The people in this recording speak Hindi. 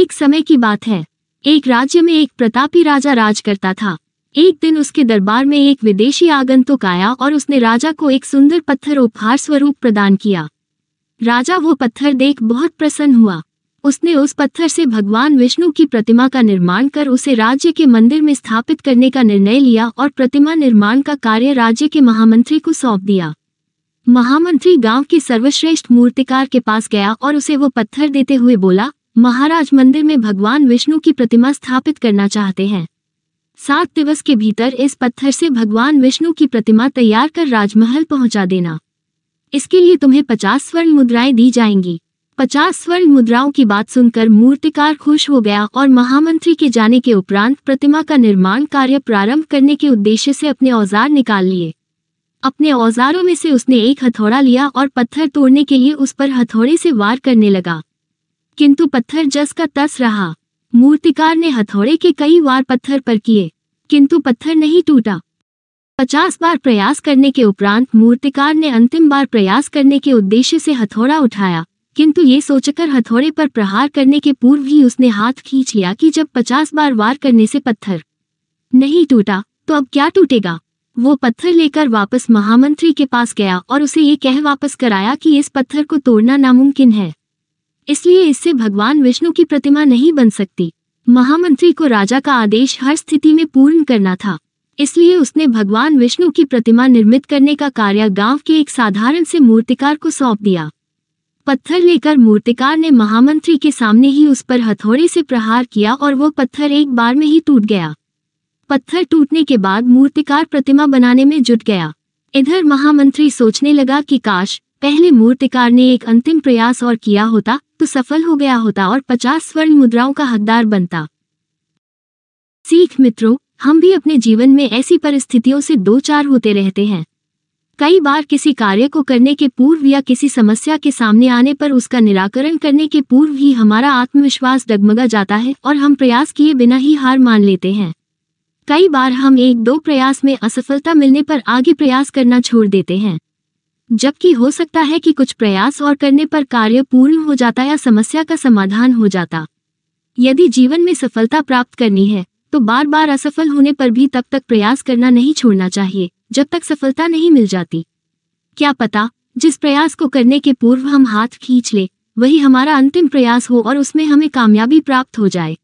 एक समय की बात है। एक राज्य में एक प्रतापी राजा राज करता था। एक दिन उसके दरबार में एक विदेशी आगंतुक आया और उसने राजा को एक सुंदर पत्थर उपहार स्वरूप प्रदान किया। राजा वो पत्थर देख बहुत प्रसन्न हुआ। उसने उस पत्थर से भगवान विष्णु की प्रतिमा का निर्माण कर उसे राज्य के मंदिर में स्थापित करने का निर्णय लिया और प्रतिमा निर्माण का कार्य राज्य के महामंत्री को सौंप दिया। महामंत्री गाँव के सर्वश्रेष्ठ मूर्तिकार के पास गया और उसे वो पत्थर देते हुए बोला महाराज मंदिर में भगवान विष्णु की प्रतिमा स्थापित करना चाहते हैं। सात दिवस के भीतर इस पत्थर से भगवान विष्णु की प्रतिमा तैयार कर राजमहल पहुँचा देना। इसके लिए तुम्हें पचास स्वर्ण मुद्राएँ दी जाएँगी। पचास स्वर्ण मुद्राओं की बात सुनकर मूर्तिकार खुश हो गया और महामंत्री के जाने के उपरांत प्रतिमा का निर्माण कार्य प्रारंभ करने के उद्देश्य से अपने औज़ार निकाल लिए। अपने औजारों में से उसने एक हथौड़ा लिया और पत्थर तोड़ने के लिए उस पर हथौड़े से वार करने लगा। किंतु पत्थर जस का तस रहा। मूर्तिकार ने हथौड़े के कई वार पत्थर पर किए, किंतु पत्थर नहीं टूटा। पचास बार प्रयास करने के उपरांत मूर्तिकार ने अंतिम बार प्रयास करने के उद्देश्य से हथौड़ा उठाया, किंतु ये सोचकर हथौड़े पर प्रहार करने के पूर्व ही उसने हाथ खींच लिया कि जब पचास बार वार करने से पत्थर नहीं टूटा तो अब क्या टूटेगा? वो पत्थर लेकर वापस महामंत्री के पास गया और उसे ये कह वापस कराया कि इस पत्थर को तोड़ना नामुमकिन है। इसलिए इससे भगवान विष्णु की प्रतिमा नहीं बन सकती। महामंत्री को राजा का आदेश हर स्थिति में पूर्ण करना था। इसलिए उसने भगवान विष्णु की प्रतिमा निर्मित करने का कार्य गाँव के एक साधारण से मूर्तिकार को सौंप दिया। पत्थर लेकर मूर्तिकार ने महामंत्री के सामने ही उस पर हथौड़े से प्रहार किया और वो पत्थर एक बार में ही टूट गया। पत्थर टूटने के बाद मूर्तिकार प्रतिमा बनाने में जुट गया। इधर महामंत्री सोचने लगा कि काश, पहले मूर्तिकार ने एक अंतिम प्रयास और किया होता तो सफल हो गया होता और पचास स्वर्ण मुद्राओं का हकदार बनता। सीख मित्रों, हम भी अपने जीवन में ऐसी परिस्थितियों से दो चार होते रहते हैं। कई बार किसी कार्य को करने के पूर्व या किसी समस्या के सामने आने पर उसका निराकरण करने के पूर्व ही हमारा आत्मविश्वास डगमगा जाता है और हम प्रयास किए बिना ही हार मान लेते हैं। कई बार हम एक दो प्रयास में असफलता मिलने पर आगे प्रयास करना छोड़ देते हैं। जबकि हो सकता है कि कुछ प्रयास और करने पर कार्य पूर्ण हो जाता या समस्या का समाधान हो जाता। यदि जीवन में सफलता प्राप्त करनी है तो बार बार असफल होने पर भी तब तक प्रयास करना नहीं छोड़ना चाहिए, जब तक सफलता नहीं मिल जाती। क्या पता, जिस प्रयास को करने के पूर्व हम हाथ खींच ले, वही हमारा अंतिम प्रयास हो और उसमें हमें कामयाबी प्राप्त हो जाए।